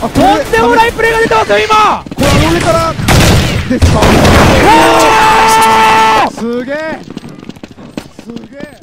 とんでもないプレーが出てますよ今。これからですか？すげえ。すげえ。